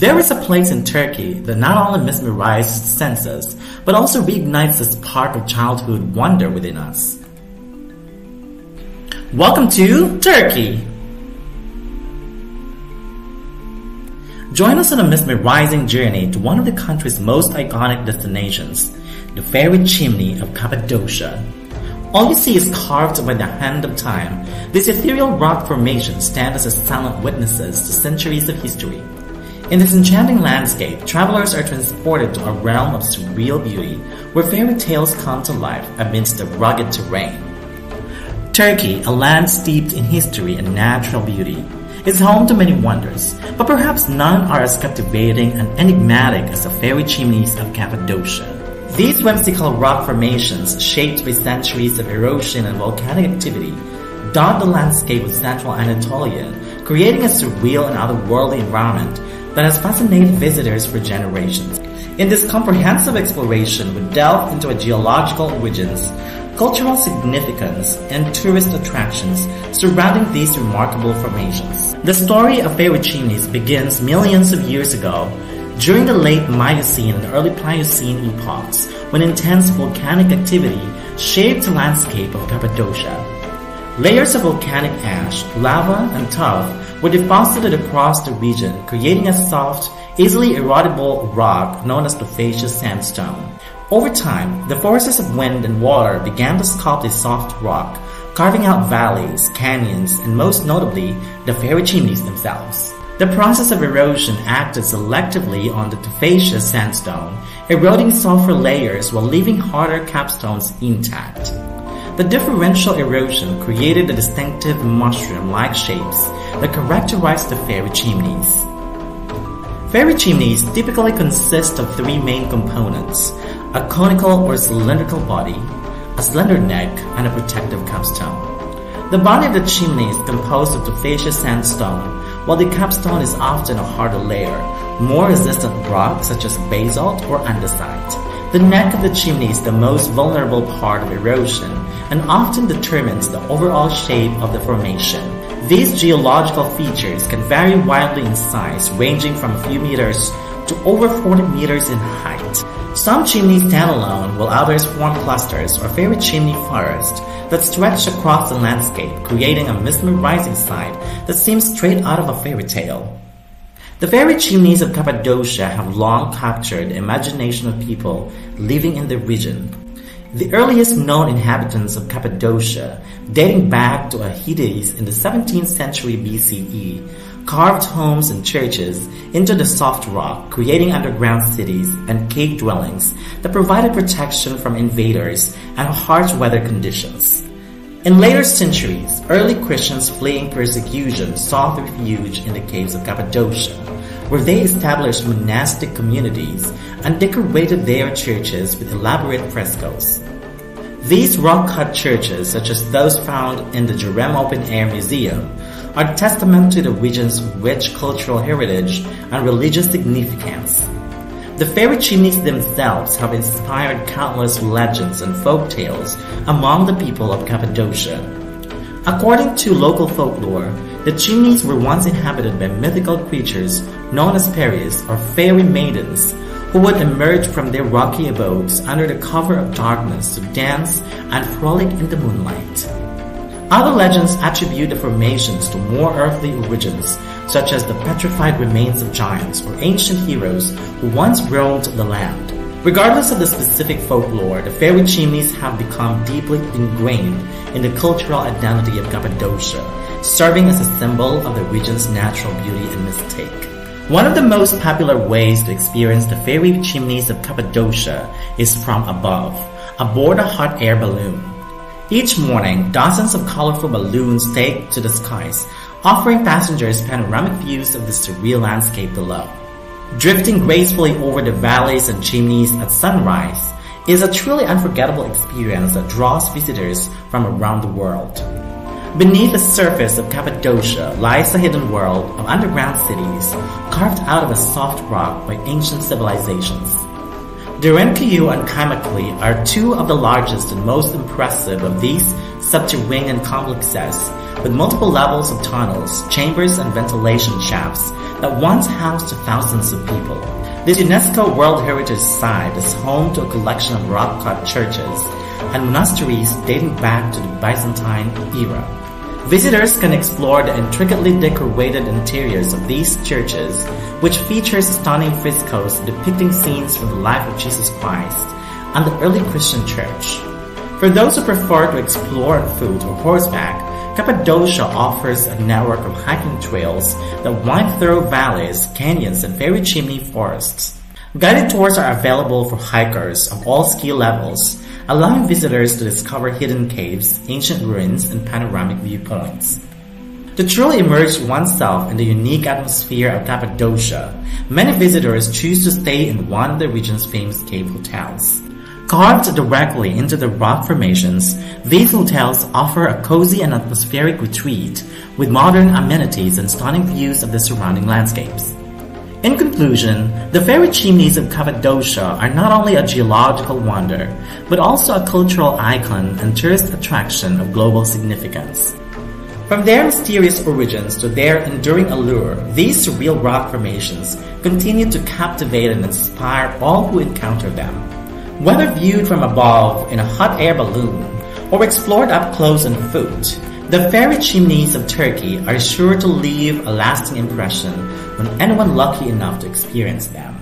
There is a place in Turkey that not only mesmerizes the senses, but also reignites the spark of childhood wonder within us. Welcome to Turkey! Join us on a mesmerizing journey to one of the country's most iconic destinations, the fairy chimney of Cappadocia. All you see is carved by the hand of time. These ethereal rock formations stand as silent witnesses to centuries of history. In this enchanting landscape, travelers are transported to a realm of surreal beauty where fairy tales come to life amidst the rugged terrain. Turkey, a land steeped in history and natural beauty, is home to many wonders, but perhaps none are as captivating and enigmatic as the fairy chimneys of Cappadocia. These whimsical rock formations, shaped by centuries of erosion and volcanic activity, dot the landscape of central Anatolia, creating a surreal and otherworldly environment that has fascinated visitors for generations. In this comprehensive exploration, we delve into geological origins, cultural significance, and tourist attractions surrounding these remarkable formations. The story of fairy chimneys begins millions of years ago during the late Miocene and early Pliocene epochs, when intense volcanic activity shaped the landscape of Cappadocia. Layers of volcanic ash, lava, and tuff were deposited across the region, creating a soft, easily erodible rock known as tufaceous sandstone. Over time, the forces of wind and water began to sculpt a soft rock, carving out valleys, canyons, and most notably, the fairy chimneys themselves. The process of erosion acted selectively on the tufaceous sandstone, eroding softer layers while leaving harder capstones intact. The differential erosion created the distinctive mushroom-like shapes that characterize the fairy chimneys. Fairy chimneys typically consist of three main components, a conical or cylindrical body, a slender neck, and a protective capstone. The body of the chimney is composed of tufaceous sandstone, while the capstone is often a harder layer, more resistant rock such as basalt or andesite. The neck of the chimney is the most vulnerable part of erosion and often determines the overall shape of the formation. These geological features can vary widely in size, ranging from a few meters to over 40 meters in height. Some chimneys stand alone, while others form clusters or fairy chimney forest that stretch across the landscape, creating a mesmerizing sight that seems straight out of a fairy tale. The fairy chimneys of Cappadocia have long captured the imagination of people living in the region. The earliest known inhabitants of Cappadocia, dating back to Aedes in the 17th century BCE, carved homes and churches into the soft rock, creating underground cities and cave dwellings that provided protection from invaders and harsh weather conditions. In later centuries, early Christians fleeing persecution sought refuge in the caves of Cappadocia, where they established monastic communities and decorated their churches with elaborate frescoes. These rock-cut churches, such as those found in the Göreme Open Air Museum, are testament to the region's rich cultural heritage and religious significance. The fairy chimneys themselves have inspired countless legends and folk tales among the people of Cappadocia. According to local folklore, the chimneys were once inhabited by mythical creatures known as peris or fairy maidens who would emerge from their rocky abodes under the cover of darkness to dance and frolic in the moonlight. Other legends attribute the formations to more earthly origins, such as the petrified remains of giants or ancient heroes who once roamed the land. Regardless of the specific folklore, the fairy chimneys have become deeply ingrained in the cultural identity of Cappadocia, serving as a symbol of the region's natural beauty and mystique. One of the most popular ways to experience the fairy chimneys of Cappadocia is from above, aboard a hot air balloon. Each morning, dozens of colorful balloons take to the skies, offering passengers panoramic views of the surreal landscape below. Drifting gracefully over the valleys and chimneys at sunrise is a truly unforgettable experience that draws visitors from around the world. Beneath the surface of Cappadocia lies a hidden world of underground cities carved out of a soft rock by ancient civilizations. Derinkuyu and Kaymakli are two of the largest and most impressive of these subterranean complexes, with multiple levels of tunnels, chambers, and ventilation shafts that once housed thousands of people. This UNESCO World Heritage Site is home to a collection of rock-cut churches and monasteries dating back to the Byzantine era. Visitors can explore the intricately decorated interiors of these churches, which features stunning frescoes depicting scenes from the life of Jesus Christ and the early Christian church. For those who prefer to explore on foot or horseback, Cappadocia offers a network of hiking trails that wind through valleys, canyons, and fairy chimney forests. Guided tours are available for hikers of all skill levels, allowing visitors to discover hidden caves, ancient ruins, and panoramic viewpoints. To truly immerse oneself in the unique atmosphere of Cappadocia, many visitors choose to stay in one of the region's famous cave hotels. Carved directly into the rock formations, these hotels offer a cozy and atmospheric retreat with modern amenities and stunning views of the surrounding landscapes. In conclusion, the fairy chimneys of Cappadocia are not only a geological wonder, but also a cultural icon and tourist attraction of global significance. From their mysterious origins to their enduring allure, these surreal rock formations continue to captivate and inspire all who encounter them. Whether viewed from above in a hot air balloon or explored up close on foot, the fairy chimneys of Turkey are sure to leave a lasting impression on anyone lucky enough to experience them.